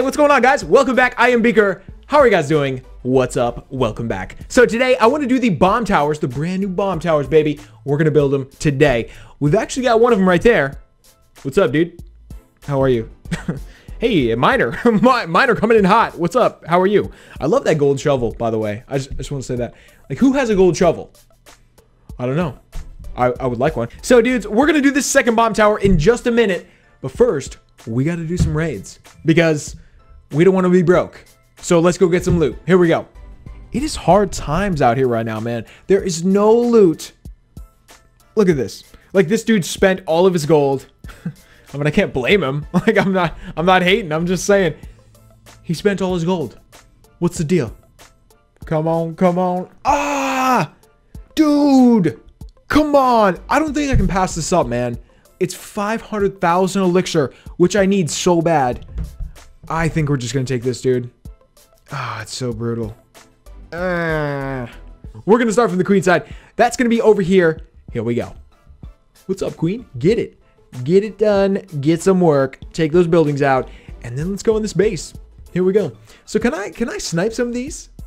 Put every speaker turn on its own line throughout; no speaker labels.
Hey, what's going on, guys? Welcome back. I am Beaker. How are you guys doing? What's up? Welcome back. So today, I want to do the bomb towers, the brand new bomb towers, baby. We're going to build them today. We've actually got one of them right there. What's up, dude? How are you? hey, Miner. Miner coming in hot. What's up? How are you? I love that gold shovel, by the way. I just, I just want to say that. Like, who has a gold shovel? I don't know. I, I would like one. So, dudes, we're going to do this second bomb tower in just a minute. But first, we got to do some raids because we don't want to be broke. So let's go get some loot. Here we go. It is hard times out here right now, man. There is no loot. Look at this. Like this dude spent all of his gold. I mean, I can't blame him. Like I'm not I'm not hating. I'm just saying he spent all his gold. What's the deal? Come on, come on. Ah! Dude! Come on. I don't think I can pass this up, man. It's 500,000 elixir, which I need so bad. I think we're just going to take this, dude. Ah, it's so brutal. Uh, we're going to start from the queen side. That's going to be over here. Here we go. What's up, queen? Get it. Get it done. Get some work. Take those buildings out. And then let's go in this base. Here we go. So can I can I snipe some of these?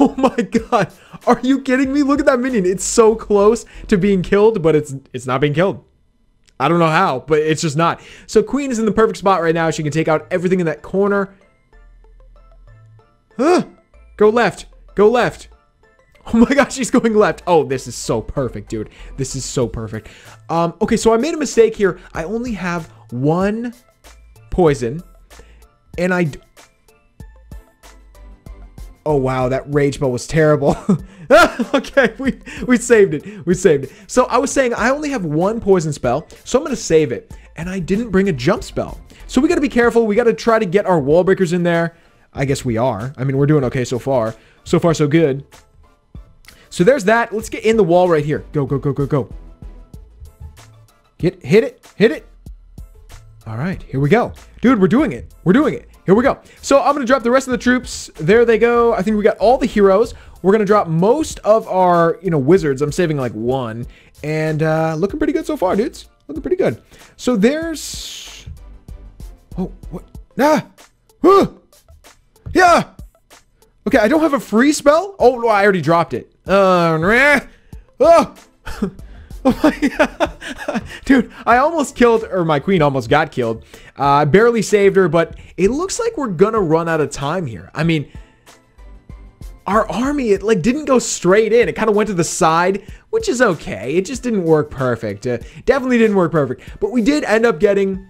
Oh my god. Are you kidding me? Look at that minion. It's so close to being killed, but it's it's not being killed. I don't know how, but it's just not. So Queen is in the perfect spot right now. She can take out everything in that corner. Huh. Go left. Go left. Oh my gosh, she's going left. Oh, this is so perfect, dude. This is so perfect. Um, okay, so I made a mistake here. I only have one poison. And I... Oh wow, that rage spell was terrible. okay, we we saved it. We saved it. So I was saying I only have one poison spell, so I'm gonna save it. And I didn't bring a jump spell. So we gotta be careful. We gotta try to get our wall breakers in there. I guess we are. I mean, we're doing okay so far. So far, so good. So there's that. Let's get in the wall right here. Go, go, go, go, go. Hit, hit it, hit it. All right, here we go. Dude, we're doing it. We're doing it. Here we go. So I'm going to drop the rest of the troops. There they go. I think we got all the heroes. We're going to drop most of our, you know, wizards. I'm saving like one. And uh, looking pretty good so far, dudes. Looking pretty good. So there's... Oh, what? Ah! Huh! Yeah! Okay, I don't have a freeze spell? Oh, I already dropped it. Uh, oh! Dude, I almost killed, or my queen almost got killed. Uh, I uh, barely saved her, but it looks like we're gonna run out of time here. I mean, our army, it like didn't go straight in. It kind of went to the side, which is okay. It just didn't work perfect. Uh, definitely didn't work perfect. But we did end up getting,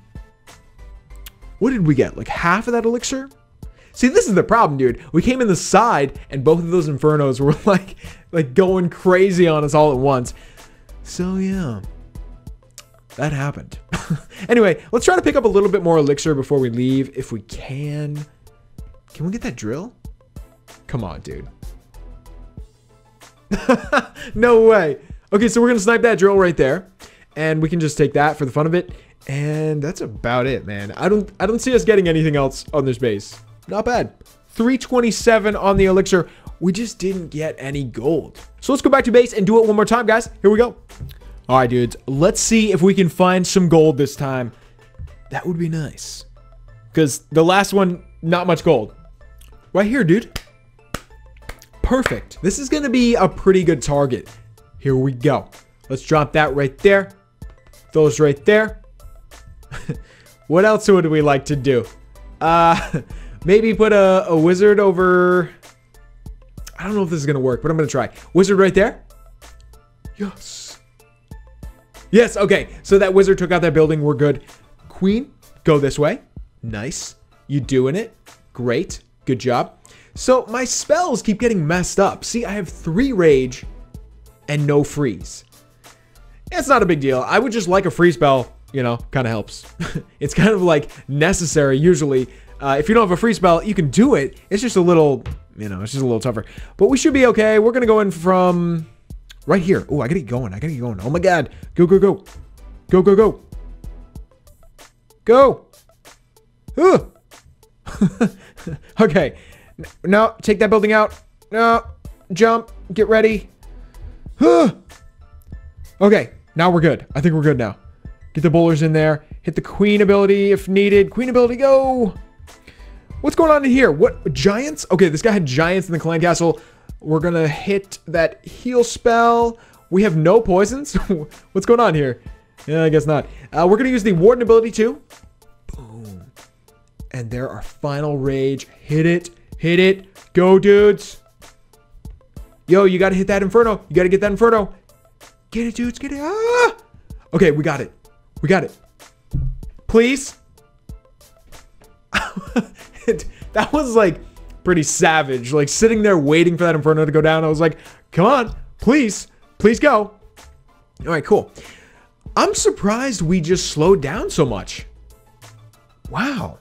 what did we get? Like half of that elixir? See, this is the problem, dude. We came in the side, and both of those infernos were like, like going crazy on us all at once. So yeah, that happened. anyway, let's try to pick up a little bit more elixir before we leave, if we can. Can we get that drill? Come on, dude. no way. Okay, so we're gonna snipe that drill right there, and we can just take that for the fun of it. And that's about it, man. I don't, I don't see us getting anything else on this base. Not bad. 327 on the elixir we just didn't get any gold. So let's go back to base and do it one more time, guys. Here we go. All right, dudes. Let's see if we can find some gold this time. That would be nice. Because the last one, not much gold. Right here, dude. Perfect. This is going to be a pretty good target. Here we go. Let's drop that right there. Those right there. what else would we like to do? Uh, maybe put a, a wizard over I don't know if this is going to work, but I'm going to try. Wizard right there. Yes. Yes, okay. So that wizard took out that building. We're good. Queen, go this way. Nice. You doing it. Great. Good job. So my spells keep getting messed up. See, I have three rage and no freeze. It's not a big deal. I would just like a freeze spell, you know, kind of helps. it's kind of like necessary usually. Uh, if you don't have a freeze spell, you can do it. It's just a little you know, it's just a little tougher. But we should be okay. We're going to go in from right here. Oh, I got to get going. I got to get going. Oh my God. Go, go, go. Go, go, go. Go. okay. No, take that building out. No, jump. Get ready. okay, now we're good. I think we're good now. Get the bowlers in there. Hit the queen ability if needed. Queen ability, go! What's going on in here? What, giants? Okay, this guy had giants in the clan castle. We're gonna hit that heal spell. We have no poisons? What's going on here? Yeah, I guess not. Uh, we're gonna use the warden ability too. Boom. And there our final rage. Hit it. Hit it. Go, dudes. Yo, you gotta hit that inferno. You gotta get that inferno. Get it, dudes. Get it. Ah! Okay, we got it. We got it. Please. that was like pretty savage. Like sitting there waiting for that inferno to go down. I was like, come on, please, please go. All right, cool. I'm surprised we just slowed down so much. Wow.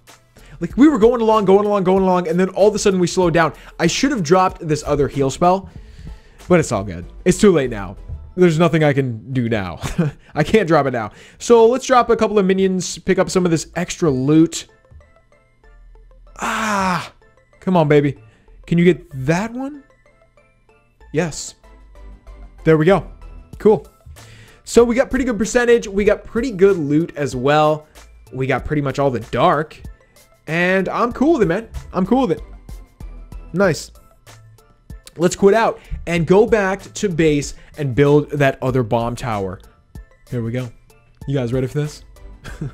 Like we were going along, going along, going along, and then all of a sudden we slowed down. I should have dropped this other heal spell, but it's all good. It's too late now. There's nothing I can do now. I can't drop it now. So let's drop a couple of minions, pick up some of this extra loot. Ah, come on, baby. Can you get that one? Yes. There we go. Cool. So we got pretty good percentage. We got pretty good loot as well. We got pretty much all the dark. And I'm cool with it, man. I'm cool with it. Nice. Let's quit out and go back to base and build that other bomb tower. Here we go. You guys ready for this?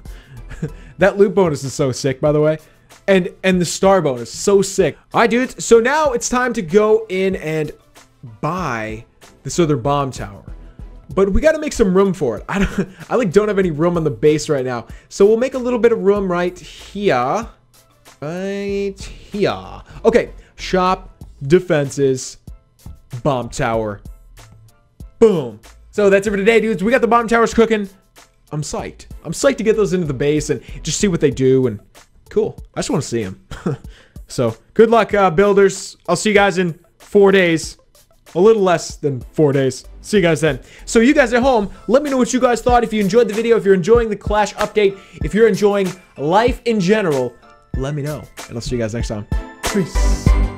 that loot bonus is so sick, by the way. And and the star bonus, so sick. All right, dudes. So now it's time to go in and buy this other bomb tower. But we got to make some room for it. I don't, I like don't have any room on the base right now. So we'll make a little bit of room right here. Right here. Okay, shop, defenses, bomb tower. Boom. So that's it for today, dudes. We got the bomb towers cooking. I'm psyched. I'm psyched to get those into the base and just see what they do. And cool. I just want to see them. so good luck, uh, builders. I'll see you guys in four days. A little less than four days. See you guys then. So you guys at home, let me know what you guys thought. If you enjoyed the video, if you're enjoying the Clash update, if you're enjoying life in general, let me know. And I'll see you guys next time. Peace.